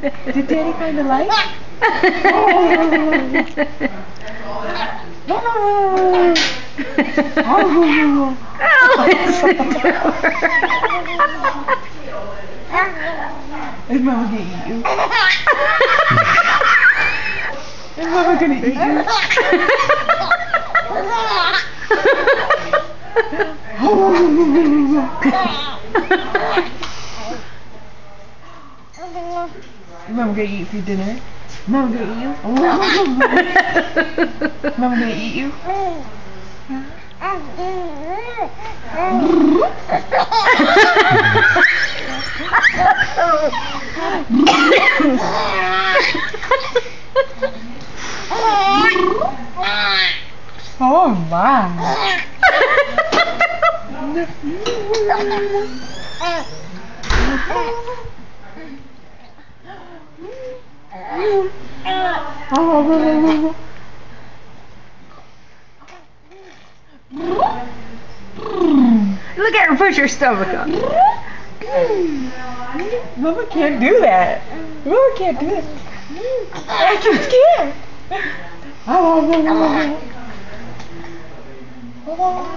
Did Daddy find the light? oh. Oh. oh. Is Mama gonna eat you? Is Mama gonna eat you? Mama gonna eat you dinner? Mama gonna eat you? Mama gonna eat you? oh my. oh. Look at her push her stomach up. Mama can't do that. Mama can't do that. Scared. Oh, oh, oh.